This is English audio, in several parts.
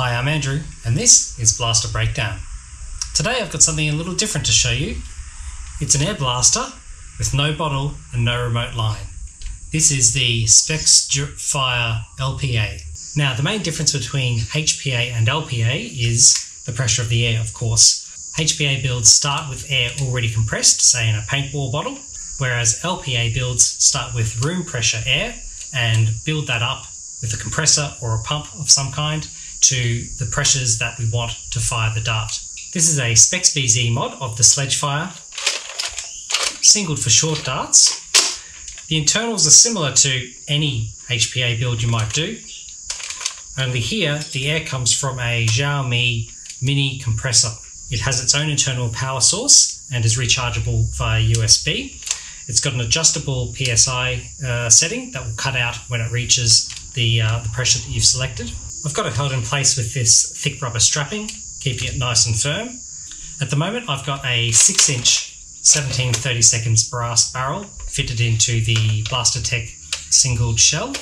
Hi, I'm Andrew, and this is Blaster Breakdown. Today I've got something a little different to show you. It's an air blaster with no bottle and no remote line. This is the Specs Fire LPA. Now, the main difference between HPA and LPA is the pressure of the air, of course. HPA builds start with air already compressed, say in a paintball bottle, whereas LPA builds start with room pressure air and build that up with a compressor or a pump of some kind to the pressures that we want to fire the dart. This is a Spex BZ mod of the Sledgefire, singled for short darts. The internals are similar to any HPA build you might do, only here the air comes from a Xiaomi mini compressor. It has its own internal power source and is rechargeable via USB. It's got an adjustable PSI uh, setting that will cut out when it reaches the, uh, the pressure that you've selected. I've got it held in place with this thick rubber strapping, keeping it nice and firm. At the moment, I've got a 6 inch 17 30 seconds brass barrel fitted into the Blastertech singled shell.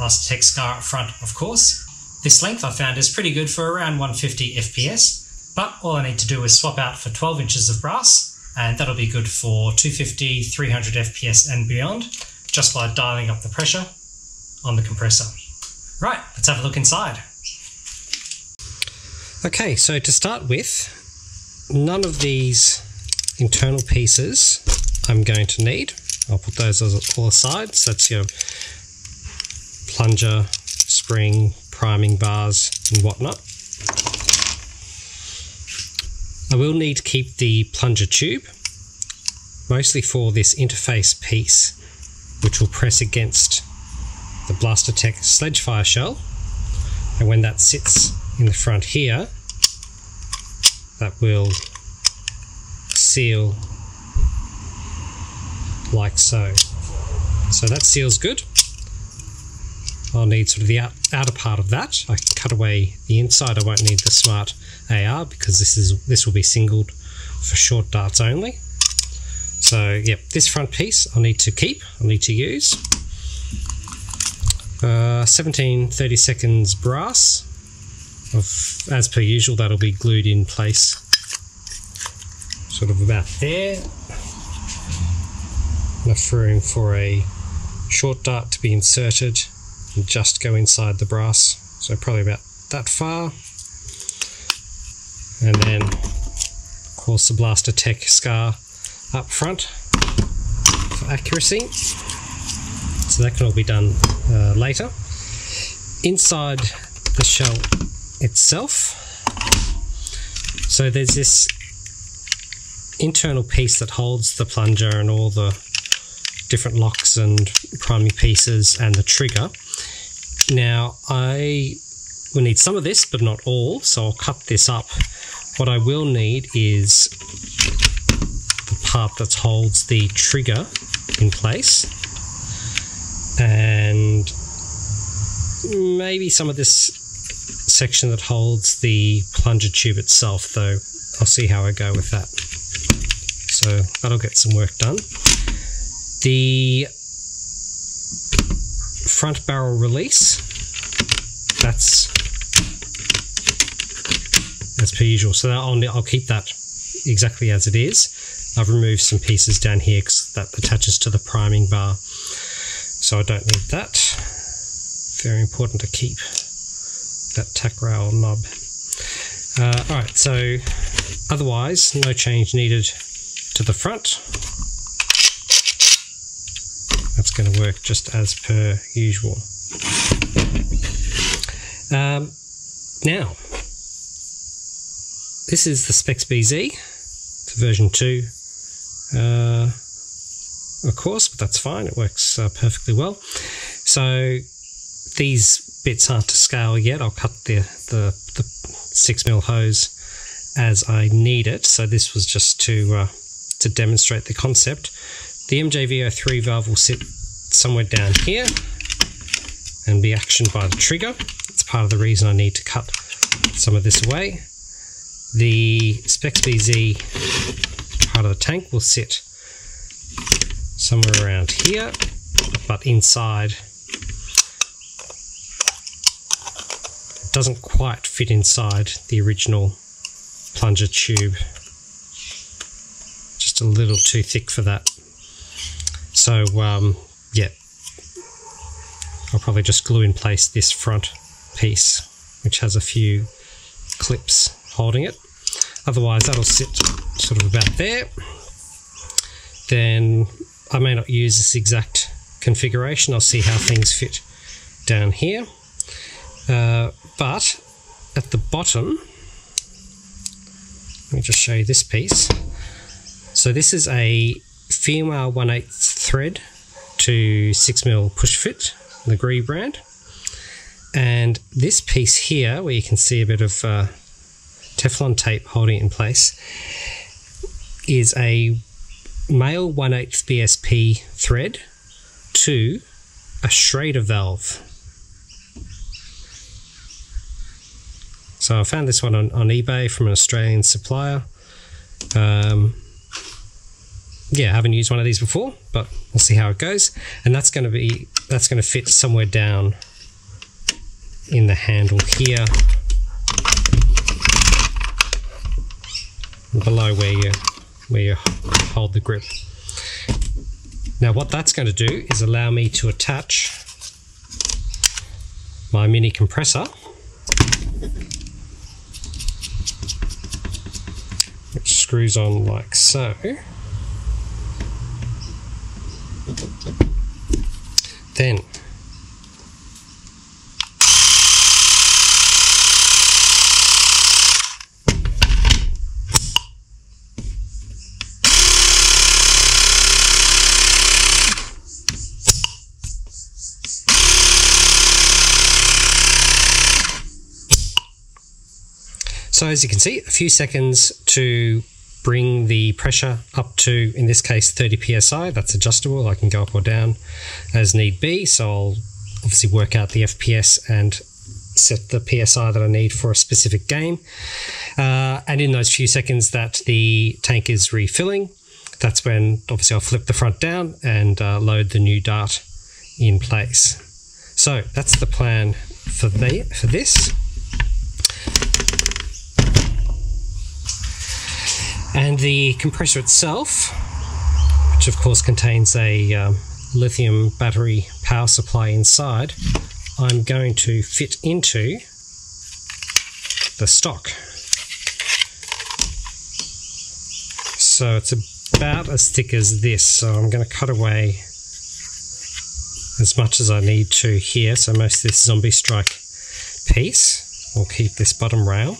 Blastertech scar up front, of course. This length I found is pretty good for around 150 FPS, but all I need to do is swap out for 12 inches of brass, and that'll be good for 250, 300 FPS and beyond, just by dialing up the pressure on the compressor. Right, let's have a look inside. Okay, so to start with, none of these internal pieces I'm going to need. I'll put those all aside. So that's your plunger, spring, priming bars and whatnot. I will need to keep the plunger tube, mostly for this interface piece, which will press against the Blastertech Sledgefire shell. And when that sits in the front here, that will seal like so. So that seals good. I'll need sort of the outer part of that. I can cut away the inside. I won't need the smart AR because this is this will be singled for short darts only. So yep, this front piece I'll need to keep. I'll need to use. Uh, 17 30 seconds brass. Of as per usual that'll be glued in place. Sort of about there. Enough room for a short dart to be inserted and just go inside the brass. So probably about that far. And then of course the Blastertech scar up front for accuracy so that can all be done uh, later. Inside the shell itself, so there's this internal piece that holds the plunger and all the different locks and priming pieces and the trigger. Now I will need some of this, but not all, so I'll cut this up. What I will need is the part that holds the trigger in place and maybe some of this section that holds the plunger tube itself though I'll see how I go with that. So that'll get some work done. The front barrel release that's as per usual. So I'll, I'll keep that exactly as it is. I've removed some pieces down here because that attaches to the priming bar so I don't need that. Very important to keep that tack rail knob. Uh, Alright, so otherwise no change needed to the front. That's going to work just as per usual. Um, now, this is the Spex BZ, version 2. Uh, of course, but that's fine. It works uh, perfectly well. So these bits aren't to scale yet. I'll cut the, the, the 6 mil hose as I need it. So this was just to, uh, to demonstrate the concept. The MJV03 valve will sit somewhere down here and be actioned by the trigger. It's part of the reason I need to cut some of this away. The Specs part of the tank will sit somewhere around here, but inside doesn't quite fit inside the original plunger tube. Just a little too thick for that. So um, yeah, I'll probably just glue in place this front piece, which has a few clips holding it. Otherwise, that'll sit sort of about there. Then I may not use this exact configuration. I'll see how things fit down here. Uh, but at the bottom, let me just show you this piece. So this is a female 1 8 thread to 6mm push fit, the Gree brand. And this piece here, where you can see a bit of uh, Teflon tape holding it in place, is a male 1 8 BSP thread to a Schrader valve. So I found this one on, on eBay from an Australian supplier. Um, yeah, I haven't used one of these before, but we'll see how it goes. And that's going to be that's going to fit somewhere down in the handle here, below where you where you hold the grip. Now, what that's going to do is allow me to attach my mini compressor. Which screws on like so. Then So as you can see, a few seconds to bring the pressure up to, in this case, 30 psi. That's adjustable. I can go up or down as need be. So I'll obviously work out the FPS and set the PSI that I need for a specific game. Uh, and in those few seconds that the tank is refilling, that's when obviously I'll flip the front down and uh, load the new dart in place. So that's the plan for the for this. And the compressor itself, which of course contains a um, lithium battery power supply inside, I'm going to fit into the stock. So it's about as thick as this, so I'm going to cut away as much as I need to here. So most of this zombie strike piece will keep this bottom rail.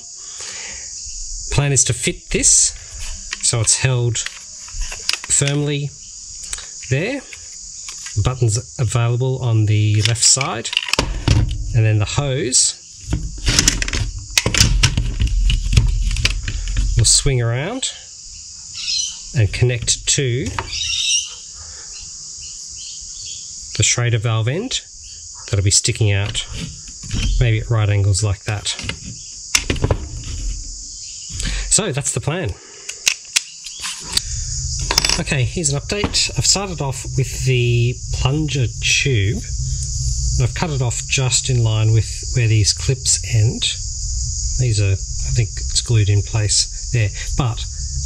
Plan is to fit this so it's held firmly there. Buttons available on the left side, and then the hose will swing around and connect to the Schrader valve end that'll be sticking out maybe at right angles like that. So that's the plan. Okay, here's an update. I've started off with the plunger tube. I've cut it off just in line with where these clips end. These are, I think it's glued in place there. But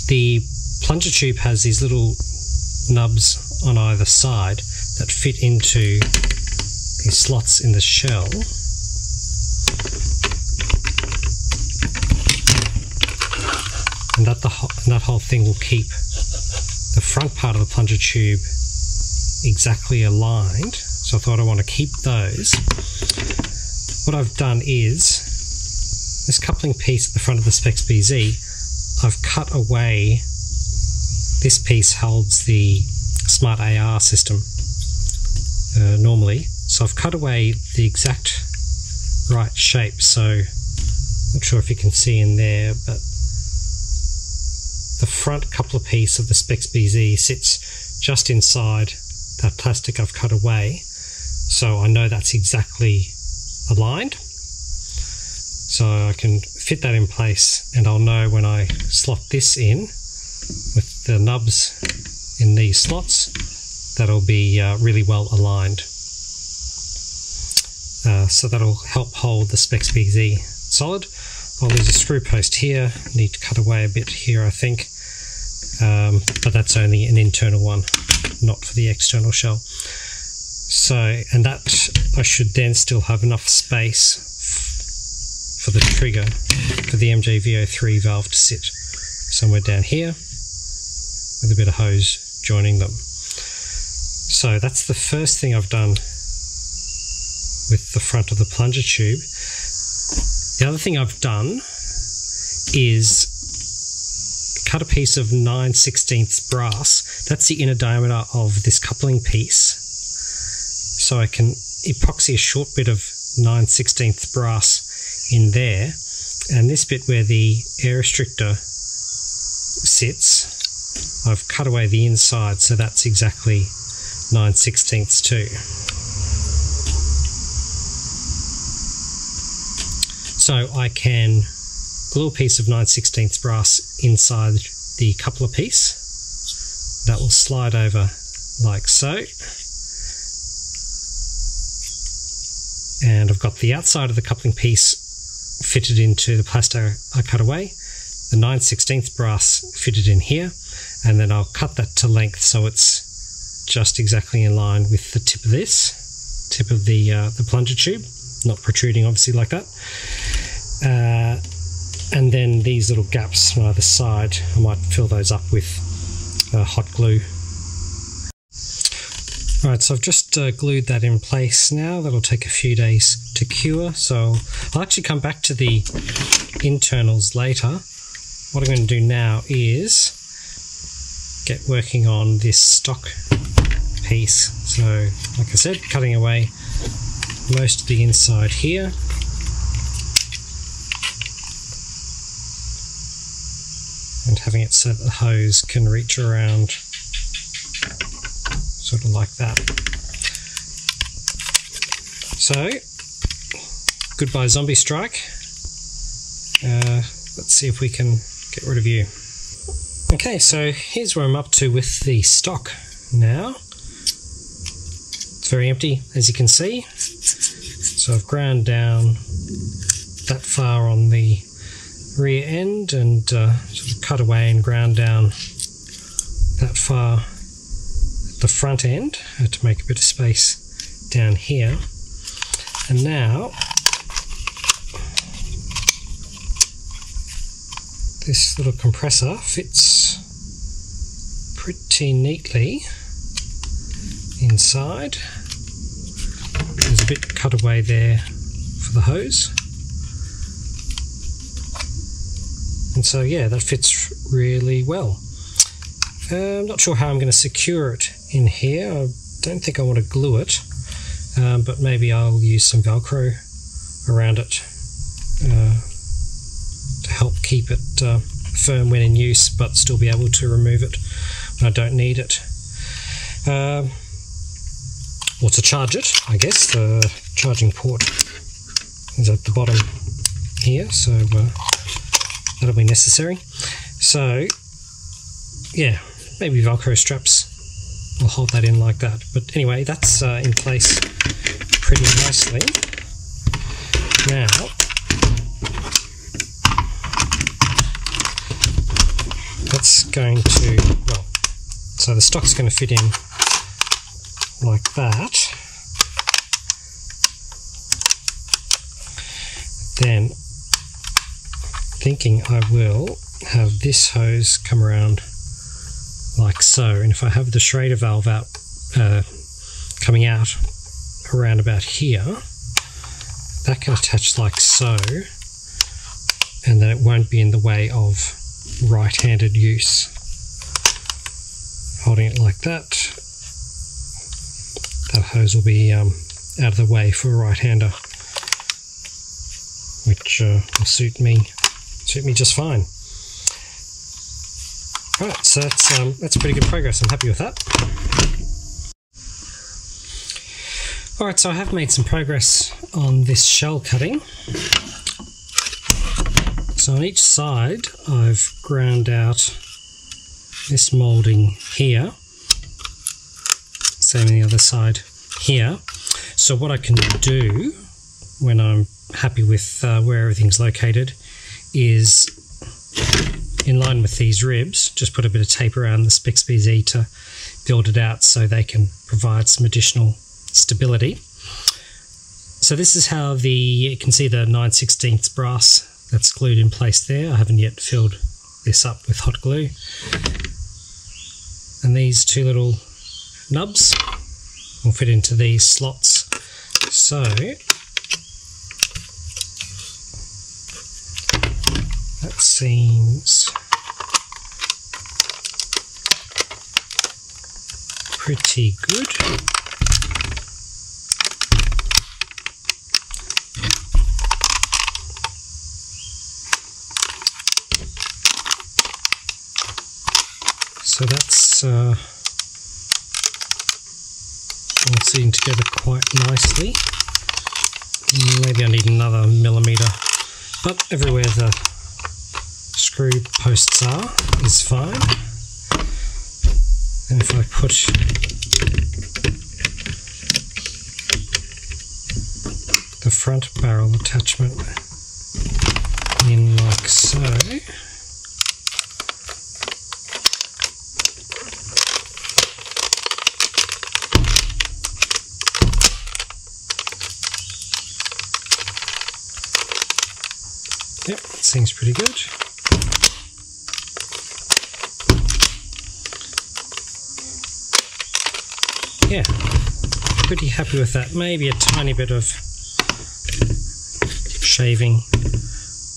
the plunger tube has these little nubs on either side that fit into these slots in the shell. And that, the, and that whole thing will keep front part of the plunger tube exactly aligned. So I thought I want to keep those. What I've done is this coupling piece at the front of the Spex BZ, I've cut away. This piece holds the Smart AR system uh, normally. So I've cut away the exact right shape. So not sure if you can see in there, but the front coupler piece of the Spex BZ sits just inside that plastic I've cut away. So I know that's exactly aligned. So I can fit that in place and I'll know when I slot this in with the nubs in these slots that'll be uh, really well aligned. uh, so that'll help hold the Spex BZ solid. I'll use a screw post here, need to cut away a bit here I think, um, but that's only an internal one, not for the external shell. So, and that I should then still have enough space for the trigger for the MJV03 valve to sit somewhere down here with a bit of hose joining them. So that's the first thing I've done with the front of the plunger tube. The other thing I've done is cut a piece of 9 16ths brass. That's the inner diameter of this coupling piece. So I can epoxy a short bit of 9 16ths brass in there. And this bit where the air restrictor sits, I've cut away the inside, so that's exactly 9 16ths too. So I can glue a piece of 9 16ths brass inside the coupler piece. That will slide over like so. And I've got the outside of the coupling piece fitted into the plaster I cut away, the 9 16th brass fitted in here, and then I'll cut that to length so it's just exactly in line with the tip of this, tip of the, uh, the plunger tube, not protruding obviously like that. Uh, and then these little gaps on either side, I might fill those up with uh, hot glue. Alright, so I've just uh, glued that in place now. That'll take a few days to cure. So I'll actually come back to the internals later. What I'm going to do now is get working on this stock piece. So, like I said, cutting away most of the inside here. And having it so that the hose can reach around sort of like that. So, goodbye zombie strike. Uh, let's see if we can get rid of you. Okay, so here's where I'm up to with the stock now. It's very empty, as you can see. So I've ground down that far on the rear end and uh, sort of cut away and ground down that far the front end uh, to make a bit of space down here. And now this little compressor fits pretty neatly inside. There's a bit cut away there for the hose. And so yeah, that fits really well. Uh, I'm not sure how I'm going to secure it in here. I don't think I want to glue it, um, but maybe I'll use some Velcro around it uh, to help keep it uh, firm when in use, but still be able to remove it when I don't need it. Um, or to charge it, I guess. The charging port is at the bottom here, so uh, that'll be necessary. So, yeah, maybe Velcro straps will hold that in like that. But anyway, that's uh, in place pretty nicely. Now, that's going to, well, so the stock's going to fit in like that. Then, thinking I will have this hose come around like so, and if I have the Schrader valve out, uh, coming out around about here, that can attach like so, and then it won't be in the way of right-handed use. Holding it like that, that hose will be um, out of the way for a right-hander, which uh, will suit me, suit me just fine. Right, so that's um, that's pretty good progress. I'm happy with that. All right, so I have made some progress on this shell cutting. So on each side, I've ground out this moulding here. Same on the other side here. So what I can do when I'm happy with uh, where everything's located is in line with these ribs, just put a bit of tape around the Spex BZ to build it out so they can provide some additional stability. So this is how the, you can see the 9 16 brass that's glued in place there. I haven't yet filled this up with hot glue. And these two little nubs will fit into these slots. So that seems pretty good. So that's uh, all sitting together quite nicely. Maybe I need another millimeter, but everywhere the screw posts are is fine. And if I put the front barrel attachment in like so, Yep, seems pretty good. Yeah, pretty happy with that. Maybe a tiny bit of shaving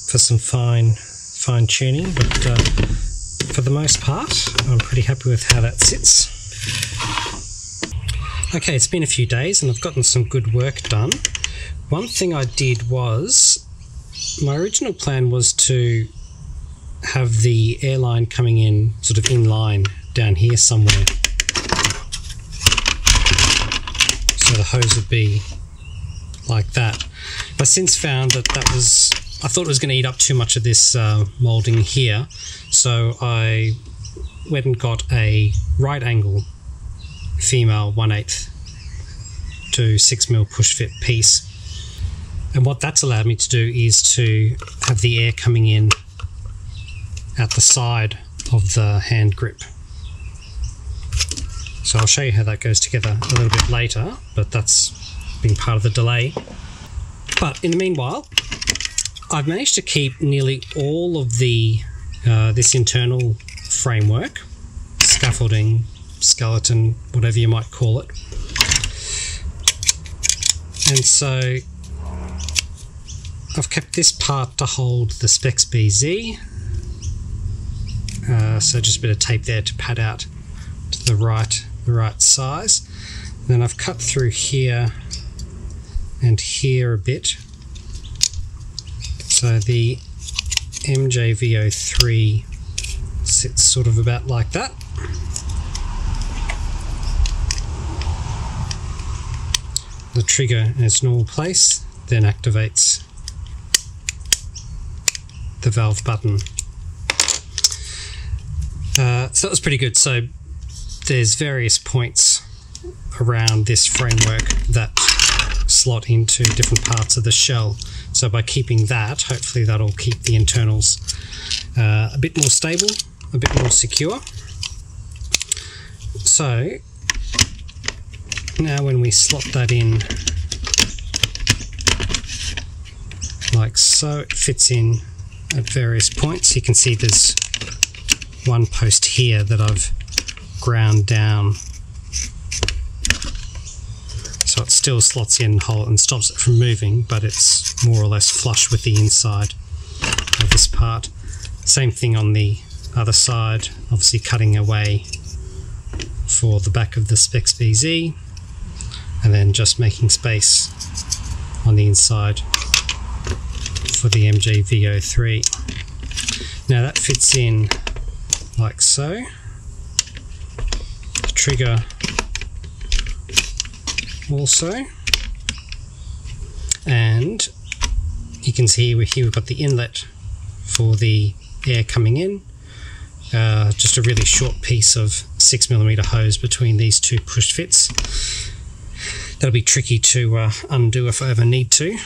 for some fine fine tuning, but uh, for the most part, I'm pretty happy with how that sits. Okay, it's been a few days and I've gotten some good work done. One thing I did was my original plan was to have the airline coming in sort of in line down here somewhere. So the hose would be like that. I've since found that that was, I thought it was going to eat up too much of this uh, moulding here. So I went and got a right angle female 1 8 to 6 mil push fit piece and what that's allowed me to do is to have the air coming in at the side of the hand grip. So I'll show you how that goes together a little bit later, but that's been part of the delay. But in the meanwhile, I've managed to keep nearly all of the uh, this internal framework, scaffolding, skeleton, whatever you might call it. And so I've kept this part to hold the Spex BZ. Uh, so just a bit of tape there to pad out to the right, the right size. then I've cut through here and here a bit. So the MJV03 sits sort of about like that. The trigger in its normal place then activates the valve button. Uh, so that was pretty good. So there's various points around this framework that slot into different parts of the shell. So by keeping that, hopefully that'll keep the internals uh, a bit more stable, a bit more secure. So now when we slot that in like so, it fits in at various points. You can see there's one post here that I've ground down so it still slots in hole and stops it from moving but it's more or less flush with the inside of this part same thing on the other side obviously cutting away for the back of the Spex BZ and then just making space on the inside for the MJV03. Now that fits in like so. Trigger also. And you can see here we've got the inlet for the air coming in. Uh, just a really short piece of 6mm hose between these two push fits. That'll be tricky to uh, undo if I ever need to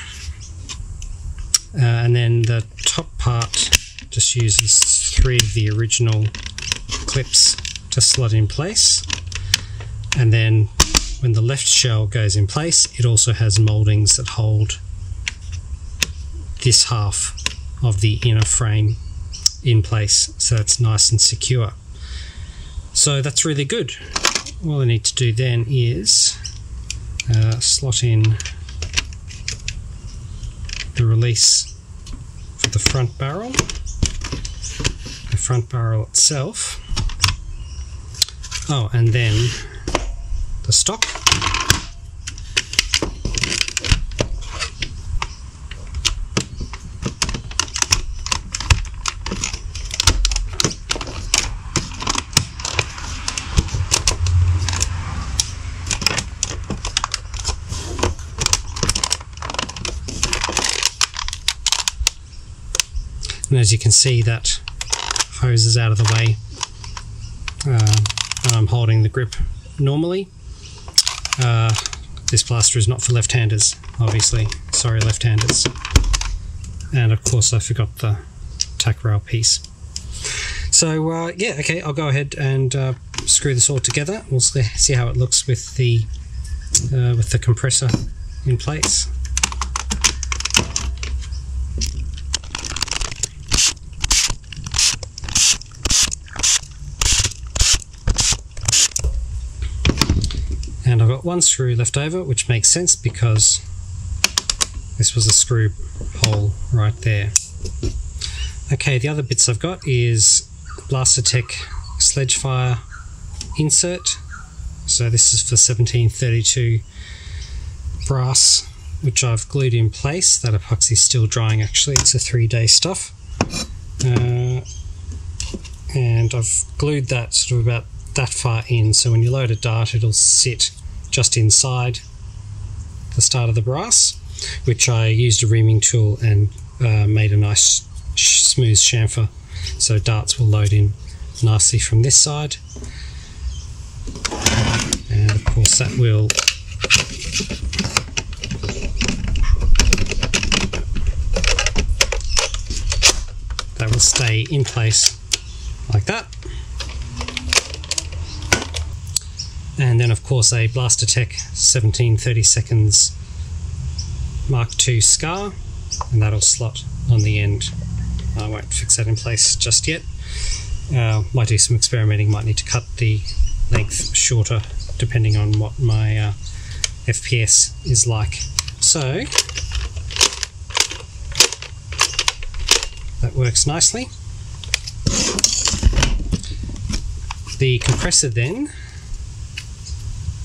Uh, and then the top part just uses three of the original clips to slot in place. And then when the left shell goes in place, it also has mouldings that hold this half of the inner frame in place so it's nice and secure. So that's really good. All I need to do then is uh, slot in the release for the front barrel, the front barrel itself. Oh, and then the stock. And as you can see, that hose is out of the way. Uh, I'm holding the grip normally. Uh, this plaster is not for left-handers, obviously. Sorry, left-handers. And of course, I forgot the tack rail piece. So uh, yeah, okay, I'll go ahead and uh, screw this all together. We'll see how it looks with the uh, with the compressor in place. And I've got one screw left over which makes sense because this was a screw hole right there. Okay the other bits I've got is Blastertech Sledgefire insert. So this is for 1732 brass which I've glued in place. That epoxy is still drying actually. It's a three day stuff. Uh, and I've glued that sort of about that far in so when you load a dart it'll sit just inside the start of the brass which I used a reaming tool and uh, made a nice sh smooth chamfer so darts will load in nicely from this side. And of course that will that will stay in place like that and then of course a Blastertech 1730 seconds Mark II scar and that'll slot on the end. I won't fix that in place just yet. Uh, might do some experimenting might need to cut the length shorter depending on what my uh, FPS is like. So that works nicely. The compressor then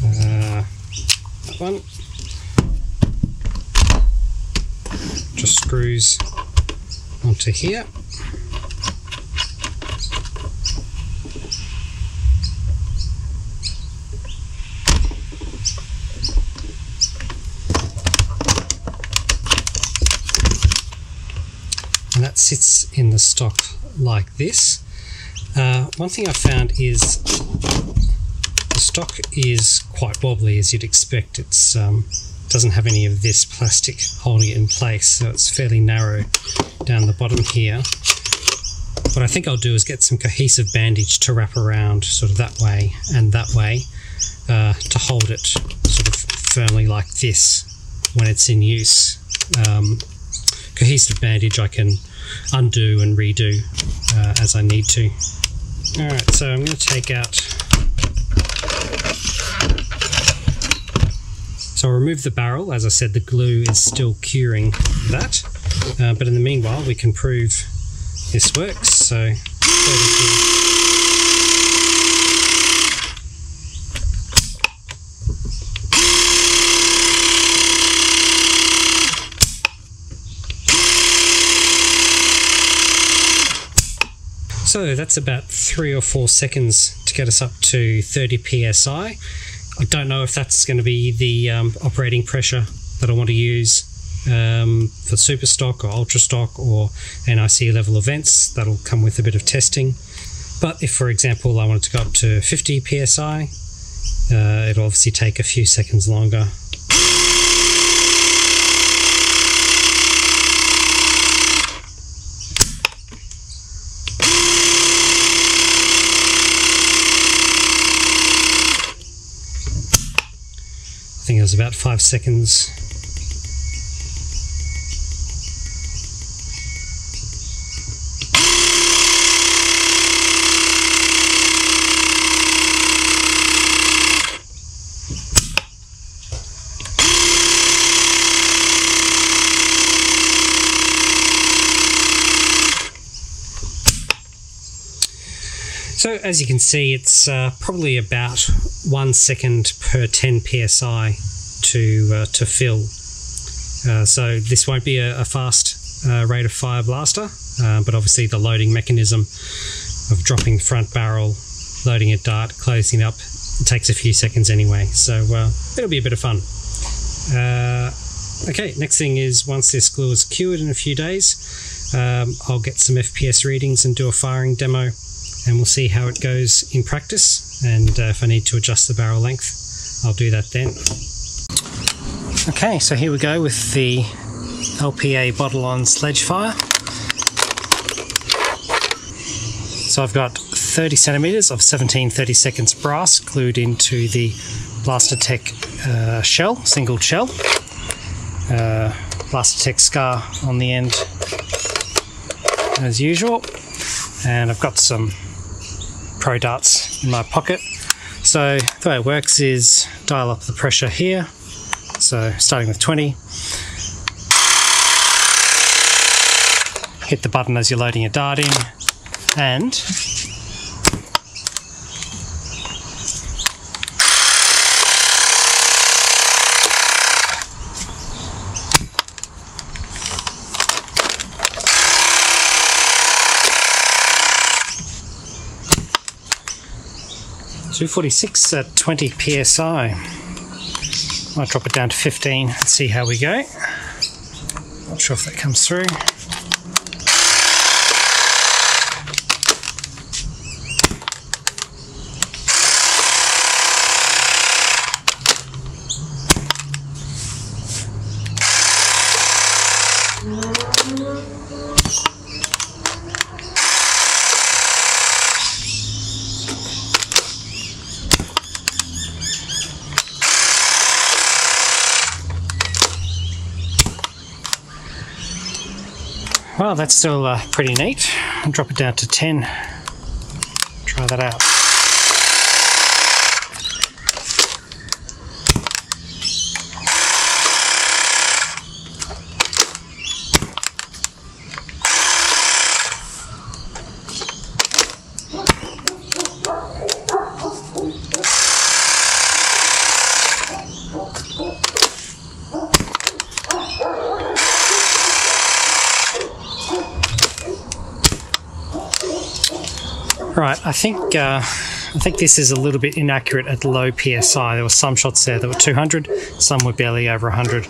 that one. Just screws onto here. And that sits in the stock like this. Uh, one thing I found is is quite wobbly as you'd expect. It um, doesn't have any of this plastic holding it in place, so it's fairly narrow down the bottom here. What I think I'll do is get some cohesive bandage to wrap around sort of that way and that way uh, to hold it sort of firmly like this when it's in use. Um, cohesive bandage I can undo and redo uh, as I need to. Alright, so I'm going to take out So I'll remove the barrel. As I said, the glue is still curing that. Uh, but in the meanwhile, we can prove this works. So So that's about three or four seconds to get us up to 30 psi. I don't know if that's going to be the um, operating pressure that I want to use um, for super stock or ultra stock or NIC level events. That'll come with a bit of testing. But if, for example, I wanted to go up to 50 psi, uh, it'll obviously take a few seconds longer is about five seconds. So as you can see, it's uh, probably about one second per 10 psi to uh, to fill. Uh, so this won't be a, a fast uh, rate of fire blaster, but obviously the loading mechanism of dropping the front barrel, loading a dart, closing up, takes a few seconds anyway. So it'll be a bit of fun. okay, next thing is once this glue is cured in a few days, um, I'll get some FPS readings and do a firing demo and we'll see how it goes in practice and uh, if I need to adjust the barrel length I'll do that then. Okay so here we go with the LPA bottle on Sledgefire. So I've got 30 centimeters of 1730 seconds brass glued into the Blastertech uh, shell, single shell. Uh, Blastertech scar on the end as usual and I've got some Pro Darts in my pocket. So the way it works is dial up the pressure here. So starting with 20. Hit the button as you're loading your dart in and 246 at 20 psi. Might drop it down to 15 and see how we go. Not sure if that comes through. Well, that's still uh, pretty neat. I'll drop it down to 10. Try that out. Right, I think uh, I think this is a little bit inaccurate at low psi. There were some shots there that were 200, some were barely over 100.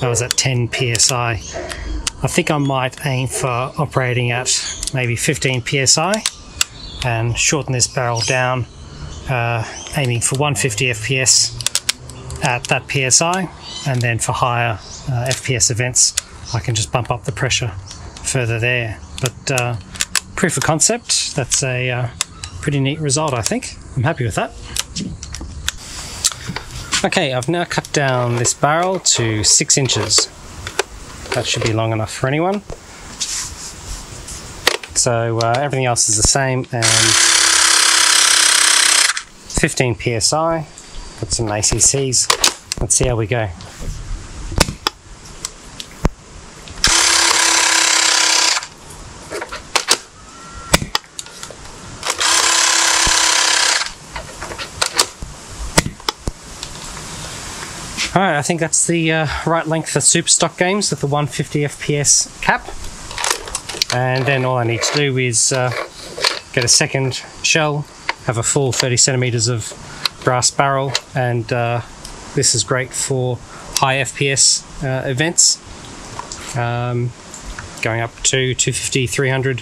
That was at 10 psi. I think I might aim for operating at maybe 15 psi and shorten this barrel down, uh, aiming for 150 fps at that psi, and then for higher uh, FPS events, I can just bump up the pressure further there. But uh, proof of concept, that's a uh, pretty neat result, I think. I'm happy with that. Okay, I've now cut down this barrel to six inches. That should be long enough for anyone. So uh, everything else is the same and 15 psi. Got some ACCs. Let's see how we go. Alright, I think that's the uh, right length for super stock games with the 150 FPS cap. And then all I need to do is uh, get a second shell, have a full 30 centimeters of brass barrel, and uh, this is great for high FPS uh, events, um, going up to 250, 300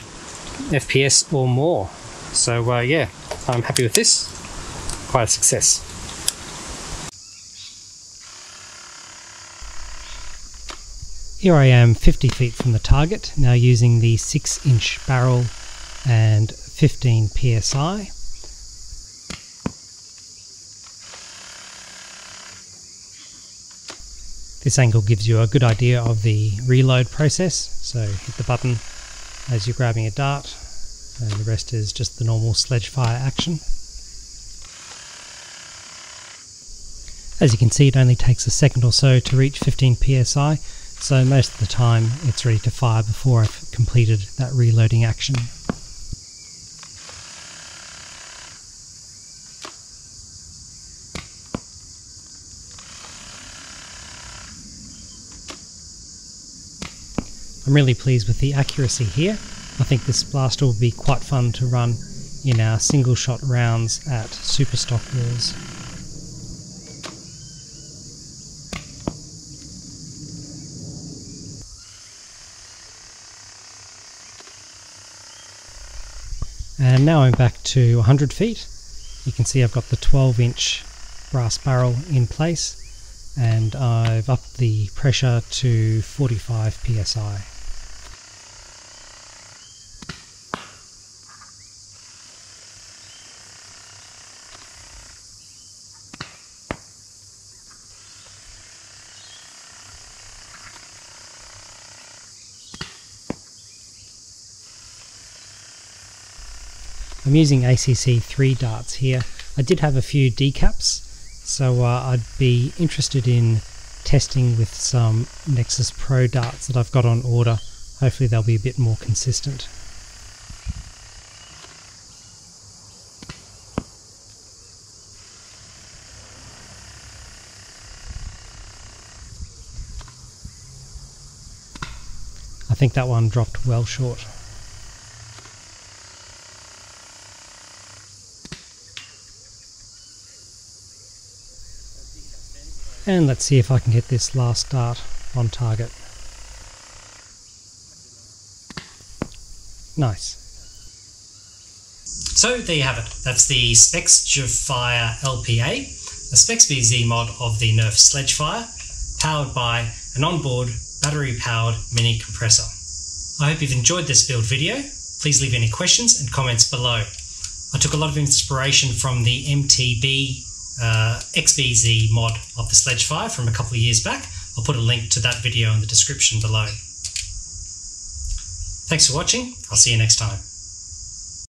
FPS or more. So uh, yeah, I'm happy with this. Quite a success. Here I am 50 feet from the target, now using the 6 inch barrel and 15 psi. This angle gives you a good idea of the reload process. So hit the button as you're grabbing a dart and the rest is just the normal Sledgefire action. As you can see it only takes a second or so to reach 15 psi so most of the time it's ready to fire before I've completed that reloading action. I'm really pleased with the accuracy here. I think this blaster will be quite fun to run in our single shot rounds at Superstock Wars. And now I'm back to 100 feet. You can see I've got the 12 inch brass barrel in place and I've upped the pressure to 45 psi. I'm using ACC 3 darts here. I did have a few decaps, so uh, I'd be interested in testing with some Nexus Pro darts that I've got on order. Hopefully they'll be a bit more consistent. I think that one dropped well short. And let's see if I can get this last dart on target. Nice. So there you have it. That's the Spexdgefire LPA, a SpexBZ mod of the Nerf Sledgefire, powered by an onboard battery-powered mini compressor. I hope you've enjoyed this build video. Please leave any questions and comments below. I took a lot of inspiration from the MTB uh, XBZ mod of the Sledgefire from a couple of years back. I'll put a link to that video in the description below. Thanks for watching. I'll see you next time.